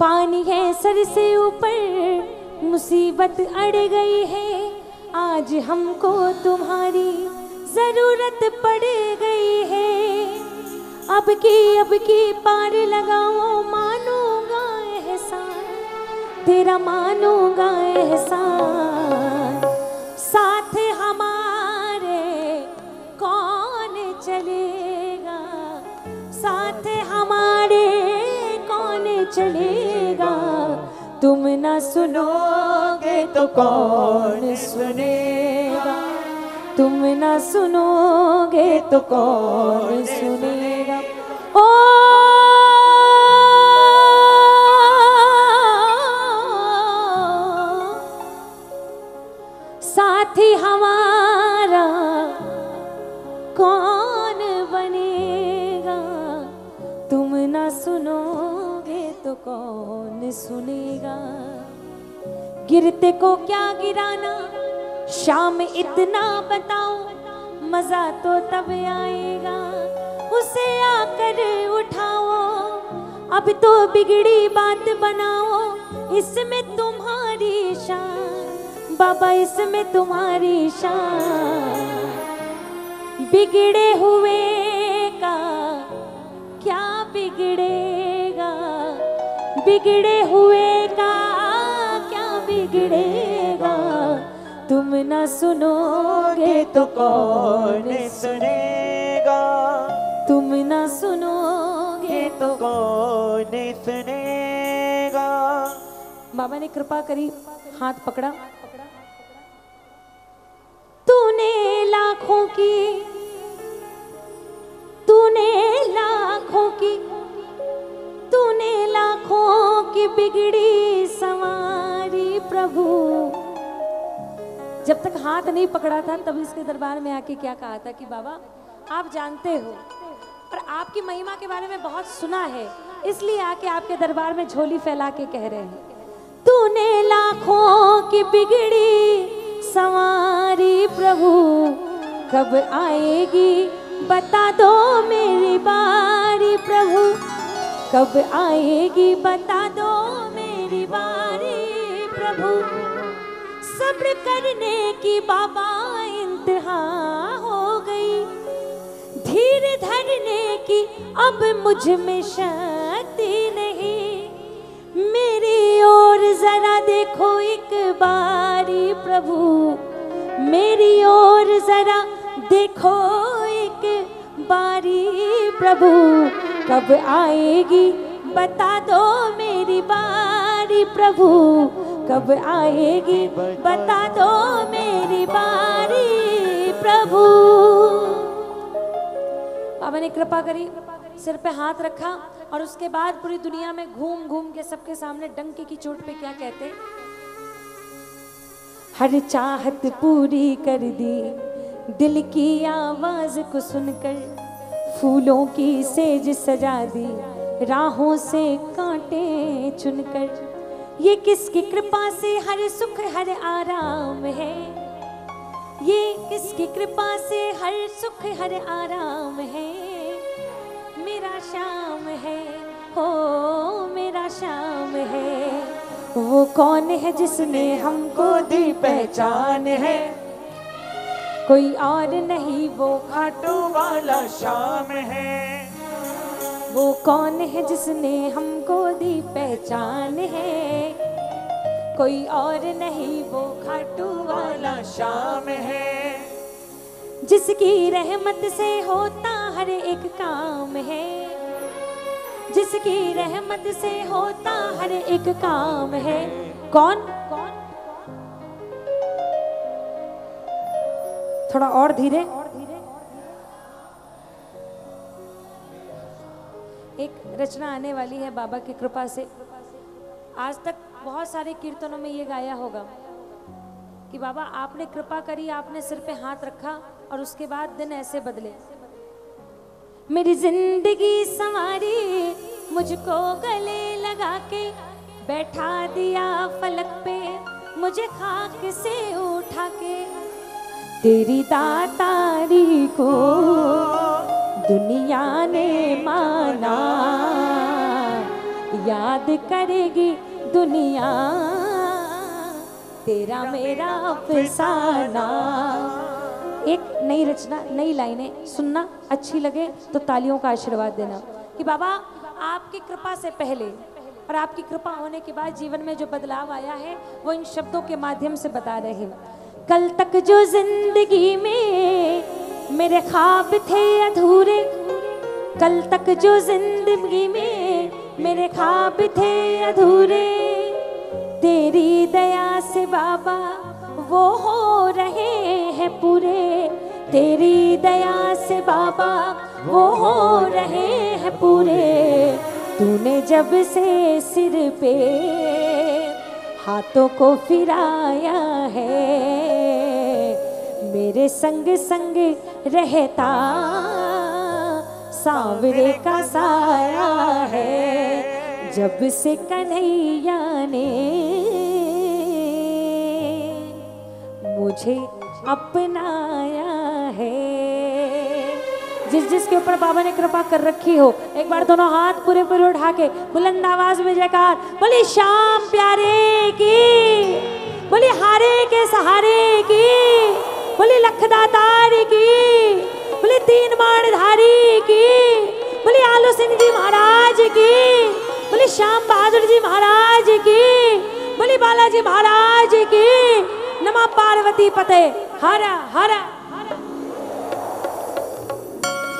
पानी है सर से ऊपर, मुसीबत अड़ गई है। आज हमको तुम्हारी ज़रूरत पड़ गई है। अब की अब की पार लगाओ मानूँगा एहसान, तेरा मानूँगा एहसान। चलेगा। तुम ना सुनोगे तो कौन सुनेगा? तुम ना सुनोगे तो कौन सुनेगा? ओ, साथी हमारा कौन कौन सुनेगा? गिरते को क्या गिराना? शाम इतना बताओ मज़ा तो तब आएगा। उसे आकर उठाओ, अब तो बिगड़ी बात बनाओ। इसमें तुम्हारी शान, बाबा इसमें तुम्हारी शान। बिगड़े हुए का क्या बिगड़ेगा बिगड़े हुए का क्या बिगड़ेगा? तुम ना सुनोगे तो कौन सुनेगा? तुम ना सुनोगे तो कौन सुनेगा? बाबा ने कृपा करी, हाथ पकड़ा। जब तक हाथ नहीं पकड़ा था तब इसके दरबार में आके क्या कहा था कि बाबा, आप जानते हो और आपकी महिमा के बारे में बहुत सुना है, इसलिए आके आपके दरबार में झोली फैला के कह रहे हैं। तूने लाखों की बिगड़ी सवारी प्रभु, कब आएगी बता दो मेरी बारी प्रभु, कब आएगी बता दो मेरी सब्र करने की बाबा इंतहा हो गई। धीर धरने की अब मुझमें शक्ति नहीं। मेरी ओर जरा देखो एक बारी प्रभु। मेरी ओर जरा देखो एक बारी प्रभु। कब आएगी बता दो मेरी बारी प्रभु। कब आएगी बता दो मेरी बारी, प्रभु। बाबा ने कृपा करी, सिर पे हाथ रखा और उसके बाद पूरी दुनिया में घूम घूम के सबके सामने डंके की चोट पे क्या कहते? हर चाहत पूरी कर दी, दिल की आवाज़ को सुनकर फूलों की सेज सजा दी, राहों से कांटे चुनकर। ये किसकी कृपा से हर सुख, हर आराम है? ये किसकी कृपा से हर सुख, हर आराम है? मेरा शाम है, हो मेरा शाम है। वो कौन है जिसने हमको दी पहचान है? कोई और नहीं, वो खाटू वाला शाम है। वो कौन है जिसने हमको दी पहचान है? कोई और नहीं, वो खाटू वाला शाम है। जिसकी रहमत से होता हर एक काम है। जिसकी रहमत से होता हर एक काम है। कौन? कौन थोड़ा और धीरे और धीरे। एक रचना आने वाली है बाबा की कृपा से। आज तक बहुत सारे कीर्तनों में ये गाया होगा कि बाबा, आपने कृपा करी, आपने सिर पे हाथ रखा और उसके बाद दिन ऐसे बदले। मेरी ज़िंदगी संवारी, मुझको गले लगा के बैठा दिया फलक पे, मुझे खाक से उठा के, तेरी दातारी को दुनिया ने माना। याद करेगी दुनिया। तेरा मेरा अफसाना। एक नई रचना, नई लाइनें सुनना अच्छी लगे तो तालियों का आशीर्वाद देना। कि बाबा, आपकी कृपा से पहले और आपकी कृपा होने के बाद जीवन में जो बदलाव आया है, वो इन शब्दों के माध्यम से बता रहे हैं। कल तक जो ज़िंदगी में मेरे ख्वाब थे अधूरे, कल तक जो ज़िंदगी में मेरे ख्वाब थे अधूरे। तेरी दया से बाबा, वो हो रहे हैं पूरे। तेरी दया से बाबा, वो हो रहे हैं पूरे। तूने जब से सिर पे हाथों को फिराया है मेरे संग संग रहता, सांवरे का साया है, जब से कन्हैया ने मुझे अपनाया है। जिस जिसके ऊपर बाबा ने कृपा कर रखी हो, एक बार दोनों हाथ पूरे पूरे उठा के बुलंद आवाज़ में जयकार, बोली शाम प्यारे की, बोली, हारे के सहारे की बोली लखदातारी की बोले तीन धारी की बोले आलू सिंह जी महाराज की बोले श्याम बहादुर जी महाराज की बोले बालाजी महाराज की। नमा पार्वती पते। हरा हरा।